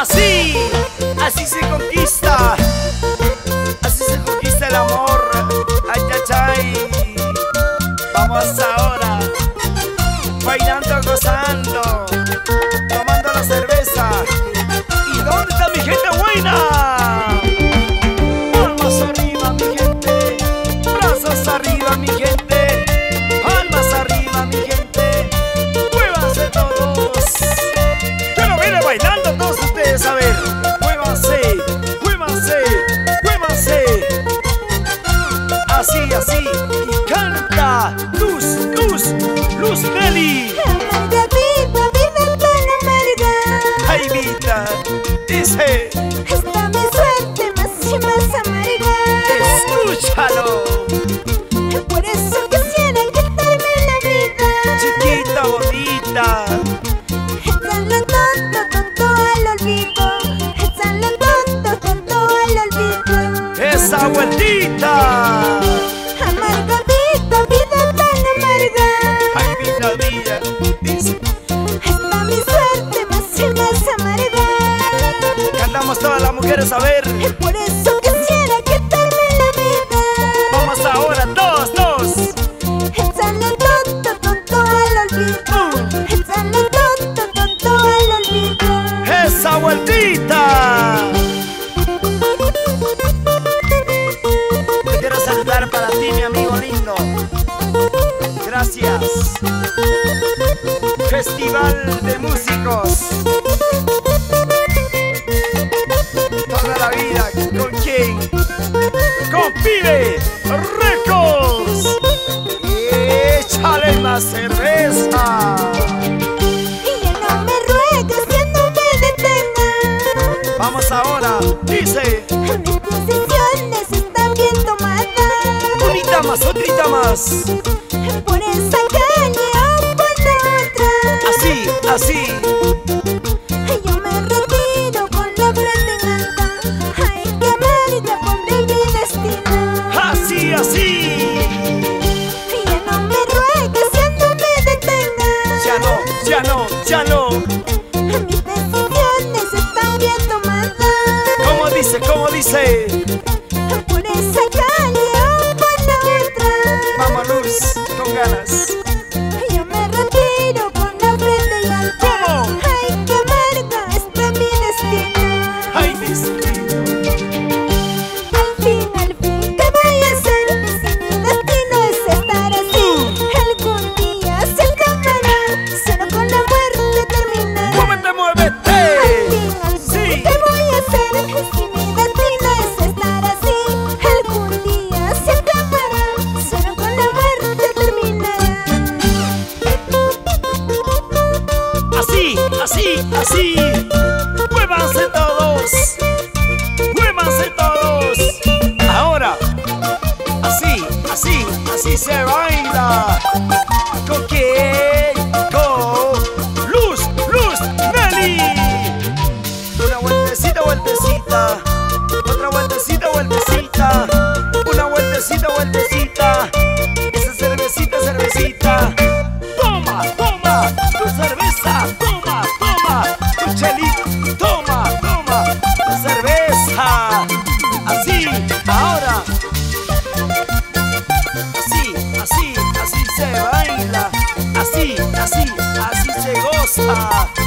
Así, así se conquista. así y canta Luz, Luz, Luz Nelly. viva, viva en plena amarga. Jaimita, dice. Esta mi suerte más y más amarga. Escúchalo. saber. Es por eso quisiera quitarme la vida. Vamos ahora, dos, dos. Échale tonto, tonto al olvido. Échale tonto, tonto al olvido. ¡Esa vueltita! Te quiero saludar para ti, mi amigo lindo. Gracias. Festival de Músicos. más Por esa calle o por la otra. Así, así. Yo me retiro con la frente en alta Hay que verte por mi destino. Así, así. Ya no me ruegues, ya no me detengas Ya no, ya no, ya no. Mis decisiones están bien tomadas. ¿Cómo dice, cómo dice? Por esa calle jealous. Así, muévanse todos, muévanse todos. Ahora, así, así, así se baila. ¿Con quién? Con Luz, Luz, Nelly. Una vueltecita, vueltecita. Otra vueltecita, vueltecita. Una vueltecita, vueltecita. Ah.